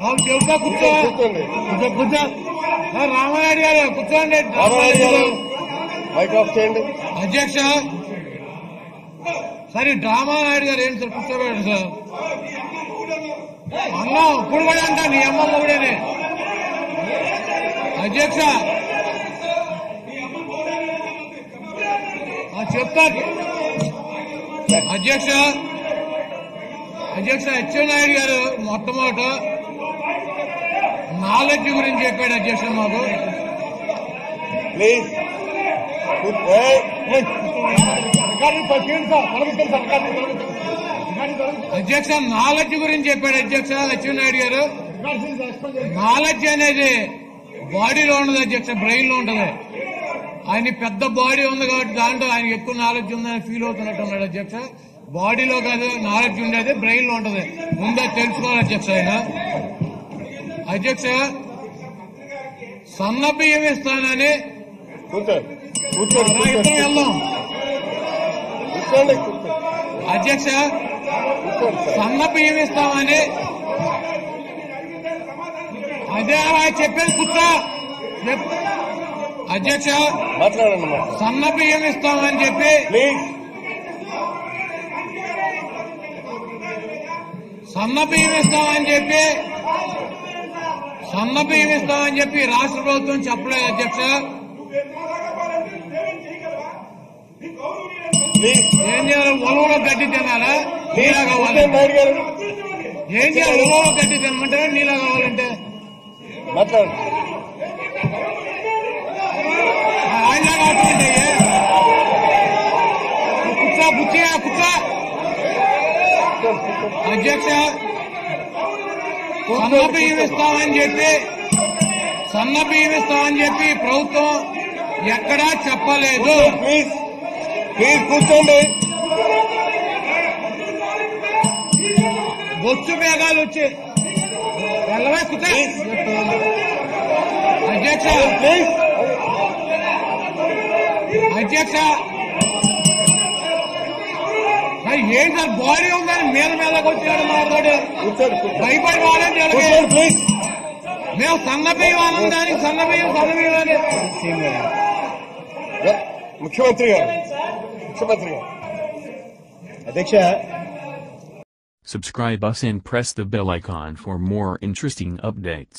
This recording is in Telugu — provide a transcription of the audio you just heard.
చెబుతా కూర్చో. కూర్చో రామారెడ్డి గారు కూర్చోండి. మైక్ ఆఫ్ చేయండి. అధ్యక్ష. సరే డ్రామా నాయుడు గారు ఏంటి సార్ కూర్చోబెట్టు సార్? అన్న ఇప్పుడు కూడా అంట నీ అమ్మ మొగుడేనే. అధ్యక్ష. చెప్తా. అధ్యక్ష. అధ్యక్ష అచ్చెన్నాయుడు గారు మొట్టమొదట నాలెడ్జ్ గురించి చెప్పాడు అధ్యక్ష మాకు. ప్లీజ్ అధ్యక్ష నాలెడ్జ్ గురించి చెప్పాడు అధ్యక్ష లక్ష్మీనాయుడు గారు. నాలెడ్జ్ అనేది బాడీలో ఉండదు అధ్యక్ష బ్రెయిన్లో ఉంటది. ఆయన పెద్ద బాడీ ఉంది కాబట్టి దాంట్లో ఆయన ఎక్కువ నాలెడ్జ్ ఉందని ఫీల్ అవుతున్నట్టు ఉన్నాడు అధ్యక్ష. బాడీలో కాదు నాలెడ్జ్ ఉండేది బ్రెయిన్లో ఉంటది. ముందే తెలుసుకోవాలి అధ్యక్ష ఆయన. అధ్యక్ష సన్న బియ్యం ఇస్తానని వెళ్దాం. అధ్యక్ష సన్న బియ్యం ఇస్తామని అదే ఆయన చెప్పేది చెప్- అధ్యక్ష మాట్లాడండి సన్న బియ్యం ఇస్తామని చెప్పి సన్న బియ్యం ఇస్తామని చెప్పి సన్న బియ్యం ఇస్తామని చెప్పి రాష్ట్ర ప్రభుత్వం చెప్పలేదు అధ్యక్ష. ఏం చేయాలి? ఉలవలో గడ్డి తినాలా? నీలా కావాలి ఏం చేయాలి? ఉలవలో గడ్డి తినమంటారా? నీలా కావాలంటే. ఆయన కూర్చో బుచ్చిగా కూర్చో అధ్యక్ష సన్న బియ్యం ఇస్తామని చెప్పి సన్న బియ్యం ఇస్తామని చెప్పి ప్రభుత్వం ఎక్కడా చెప్పలేదు. ప్లీజ్ ప్లీజ్ కూర్చోండి. బొచ్చు మేఘాలు వచ్చి అధ్యక్ష అధ్యక్ష మరి ఏంటి సార్ బాడీ ఉందని మీద మీదకి వచ్చాడు మాట్లాడు కూర్చోండి కూర్చోండి భయపడి వాళ్ళని కూర్చోండి ప్లీజ్ మేము సన్న బియ్యం ఆనందానికి సన్న బియ్యం సన్న బియ్యం అని ముఖ్యమంత్రి గారు ముఖ్యమంత్రి గారు అధ్యక్ష Subscribe us and press the bell icon for more interesting updates.